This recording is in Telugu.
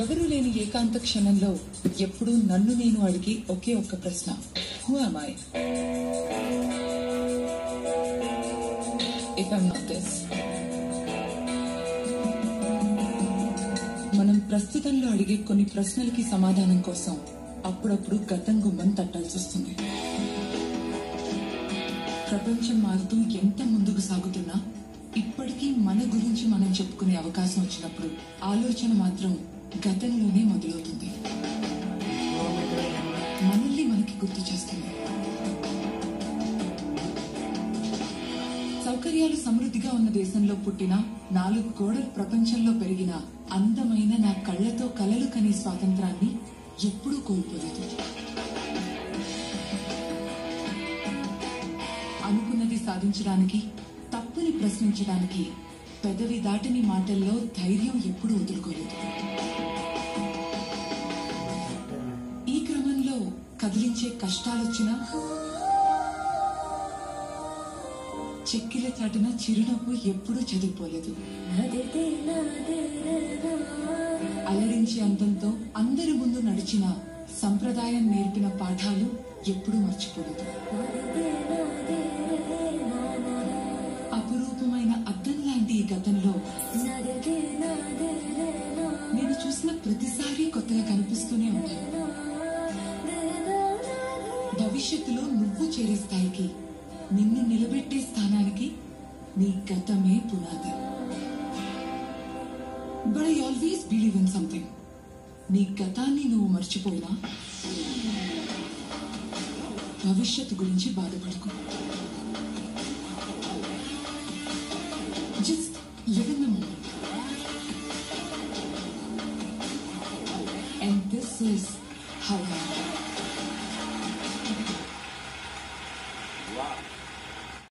ఎవరూ లేని ఏకాంత క్షణంలో ఎప్పుడూ నన్ను నేను అడిగి ఒకే ఒక్క ప్రశ్న హూ అమ్మాయి I? If I'm మనం ప్రస్తుతంలో అడిగే కొన్ని ప్రశ్నలకి సమాధానం కోసం అప్పుడప్పుడు గతం గుమ్మం తట్టాల్సి వస్తుంది ప్రపంచం మారుతూ ఎంత ముందుకు సాగుతున్నా ఇప్పటికీ మన గురించి మనం చెప్పుకునే అవకాశం వచ్చినప్పుడు ఆలోచన మాత్రం గతంలోనే మొదలవుతుంది. మనల్ని మనకి గుర్తు చేస్తుంది. సౌకర్యాలు సమృద్ధిగా ఉన్న దేశంలో పుట్టిన నాలుగు గోడల ప్రపంచంలో పెరిగిన అందమైన నా కళ్ళతో కలలు కనే స్వాతంత్రాన్ని ఎప్పుడూ కోల్పోలేదు. అనుకున్నది సాధించడానికి తప్పుని ప్రశ్నించడానికి పెదవి దాటిని మాటల్లో ధైర్యం ఎప్పుడూ వదులుకోలేదు. ఈ క్రమంలో కదిలించే కష్టాలొచ్చినా చెక్కిల చాటున చిరునవ్వు ఎప్పుడూ చదివిపోలేదు అలరించే అందంతో అందరి ముందు నడిచిన సంప్రదాయం నేర్పిన పాఠాలు ఎప్పుడూ మర్చిపోలేదు. గతంలో నేను చూసిన ప్రతిసారి కొత్తగా కనిపిస్తూనే ఉంటాను భవిష్యత్తులో నువ్వు చేరే స్థాయికి నిన్ను నిలబెట్టే స్థానానికి నీ గతమే పునాది. But I always believe in something నీ గతాన్ని నువ్వు మర్చిపోయినా భవిష్యత్తు గురించి బాధపడకు. And this is how I